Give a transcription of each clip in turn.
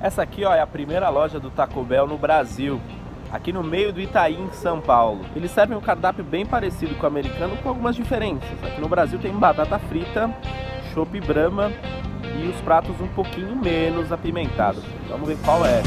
Essa aqui ó, é a primeira loja do Taco Bell no Brasil, aqui no meio do Itaí, em São Paulo. Eles servem um cardápio bem parecido com o americano, com algumas diferenças. Aqui no Brasil tem batata frita, chopp brama e os pratos um pouquinho menos apimentados. Vamos ver qual é.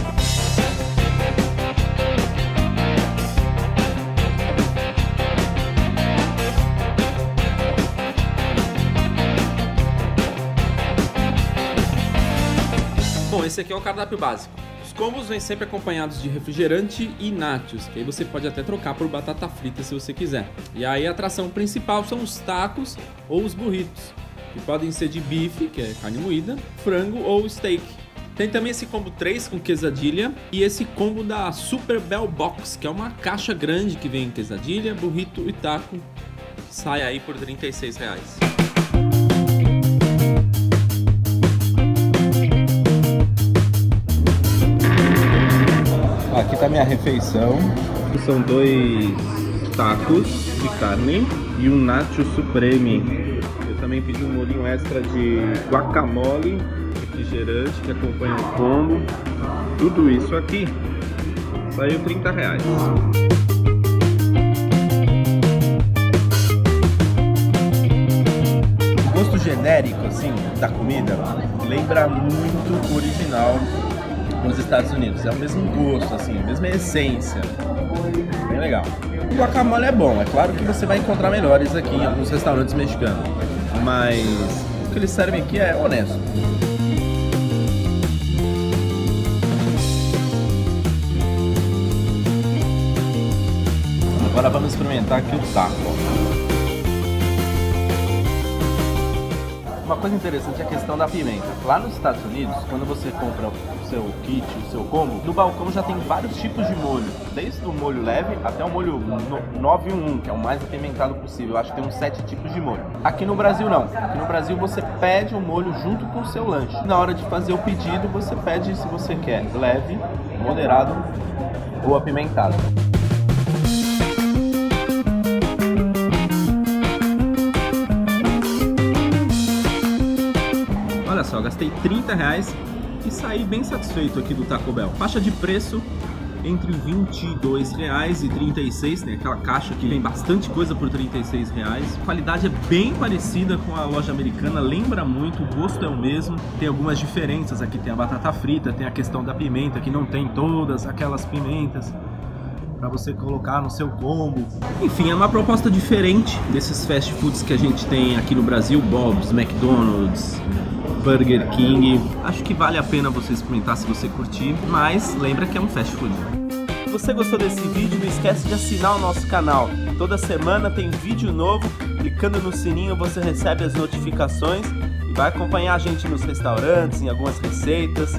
Esse aqui é o cardápio básico. Os combos vêm sempre acompanhados de refrigerante e nachos, que aí você pode até trocar por batata frita se você quiser. E aí a atração principal são os tacos ou os burritos, que podem ser de bife, que é carne moída, frango ou steak. Tem também esse combo 3 com quesadilha e esse combo da Super Bell Box, que é uma caixa grande que vem quesadilha, burrito e taco, sai aí por 36 reais. Aqui tá minha refeição. São dois tacos de carne e um nacho supreme. Eu também pedi um molhinho extra de guacamole, refrigerante que acompanha o combo. Tudo isso aqui saiu 30 reais. O gosto genérico assim da comida lembra muito o original nos Estados Unidos. É o mesmo gosto, assim, a mesma essência. Bem legal. O guacamole é bom, é claro que você vai encontrar melhores aqui em alguns restaurantes mexicanos. Mas o que eles servem aqui é honesto. Agora vamos experimentar aqui o taco. Uma coisa interessante é a questão da pimenta. Lá nos Estados Unidos, quando você compra o seu kit, o seu combo, no balcão já tem vários tipos de molho. Desde o molho leve até o molho 911, que é o mais apimentado possível. Eu acho que tem uns 7 tipos de molho. Aqui no Brasil não. Aqui no Brasil você pede o molho junto com o seu lanche. Na hora de fazer o pedido, você pede se você quer leve, moderado ou apimentado. Olha só, gastei 30 reais e saí bem satisfeito aqui do Taco Bell. Faixa de preço entre 22 reais e 36, tem aquela caixa que vem bastante coisa por 36 reais. A qualidade é bem parecida com a loja americana, lembra muito, o gosto é o mesmo. Tem algumas diferenças aqui, tem a batata frita, tem a questão da pimenta que não tem todas aquelas pimentas para você colocar no seu combo. Enfim, é uma proposta diferente desses fast foods que a gente tem aqui no Brasil, Bob's, McDonald's, Burger King. Acho que vale a pena você experimentar se você curtir, mas lembra que é um fast food. Se você gostou desse vídeo, não esquece de assinar o nosso canal. Toda semana tem vídeo novo. Clicando no sininho você recebe as notificações e vai acompanhar a gente nos restaurantes, em algumas receitas.